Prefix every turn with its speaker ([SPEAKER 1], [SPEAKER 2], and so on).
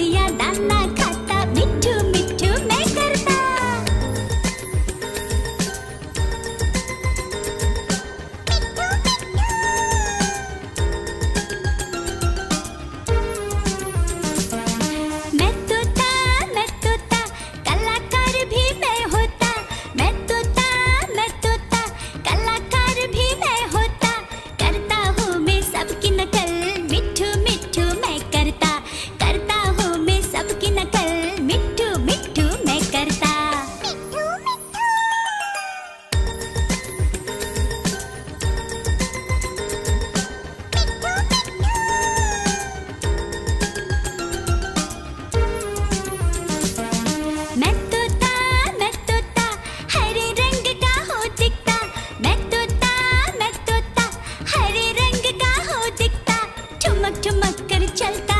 [SPEAKER 1] Россия дана escucha